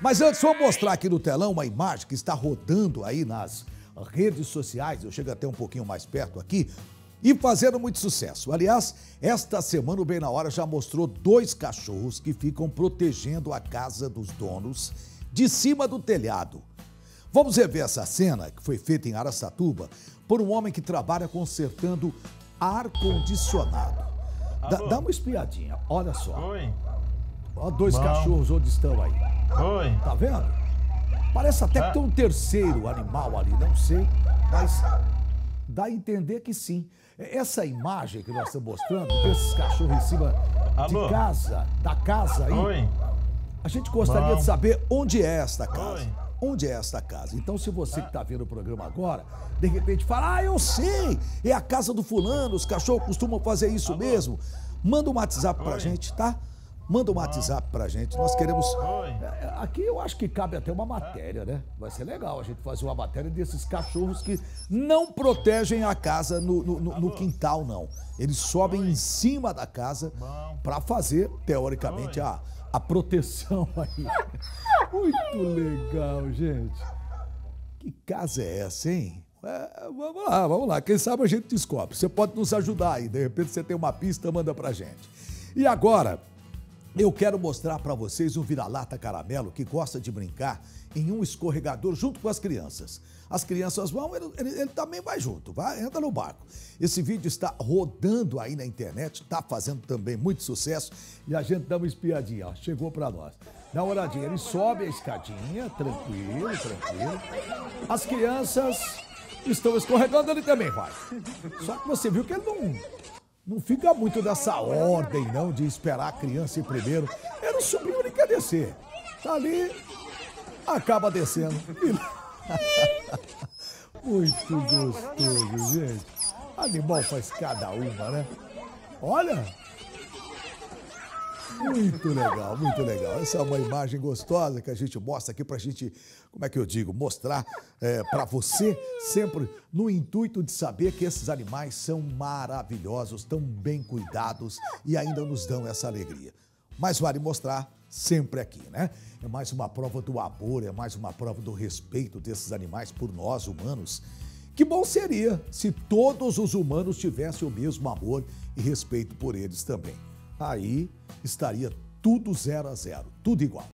Mas antes, vou mostrar aqui no telão uma imagem que está rodando aí nas redes sociais. Eu chego até um pouquinho mais perto aqui e fazendo muito sucesso. Aliás, esta semana o Bem na Hora já mostrou dois cachorros que ficam protegendo a casa dos donos de cima do telhado. Vamos rever essa cena que foi feita em Araçatuba por um homem que trabalha consertando ar-condicionado. Dá, dá, uma espiadinha, olha só. Oi. Olha dois Bom. cachorros onde estão aí. Oi. Tá vendo? Parece até que Ah. tem um terceiro animal ali, não sei, mas dá a entender que sim. Essa imagem que nós estamos mostrando, desses cachorros em cima Alô? de casa, da casa aí, Oi. a gente gostaria Bom. de saber onde é esta casa. Oi. Onde é esta casa? Então, se você que está vendo o programa agora, de repente fala, ah, eu sei, é a casa do fulano, os cachorros costumam fazer isso mesmo. Manda um WhatsApp pra Oi. gente, tá? Manda um WhatsApp pra gente. Nós queremos. Oi. É, Aqui eu acho que cabe até uma matéria, né? Vai ser legal a gente fazer uma matéria desses cachorros que não protegem a casa no, no- no- quintal, não. Eles sobem em cima da casa para fazer, teoricamente, a, a proteção aí. Muito legal, gente. Que casa é essa, hein? É, vamos lá, vamos lá. Quem sabe a gente descobre. Você pode nos ajudar aí. De repente você tem uma pista, manda pra gente. E agora, eu quero mostrar para vocês um vira-lata caramelo que gosta de brincar em um escorregador junto com as crianças. As crianças vão, ele, ele- ele também vai junto, vai, entra no barco. Esse vídeo está rodando aí na internet, está fazendo também muito sucesso e a gente dá uma espiadinha, ó, chegou para nós. Dá uma olhadinha, ele sobe a escadinha, tranquilo, tranquilo. As crianças estão escorregando, ele também vai. Só que você viu que ele não, não fica muito dessa ordem, não, de esperar a criança ir primeiro. Ele não subiu, ele quer descer. Tá ali, acaba descendo. Muito gostoso, gente. Animal faz cada uma, né? Olha! Muito legal, muito legal. Essa é uma imagem gostosa que a gente mostra aqui pra gente, como é que eu digo, mostrar é, para você, sempre no intuito de saber que esses animais são maravilhosos, tão bem cuidados e ainda nos dão essa alegria. Mas vale mostrar sempre aqui, né? É mais uma prova do amor, é mais uma prova do respeito desses animais por nós humanos. Que bom seria se todos os humanos tivessem o mesmo amor e respeito por eles também. Aí estaria tudo zero a zero, tudo igual.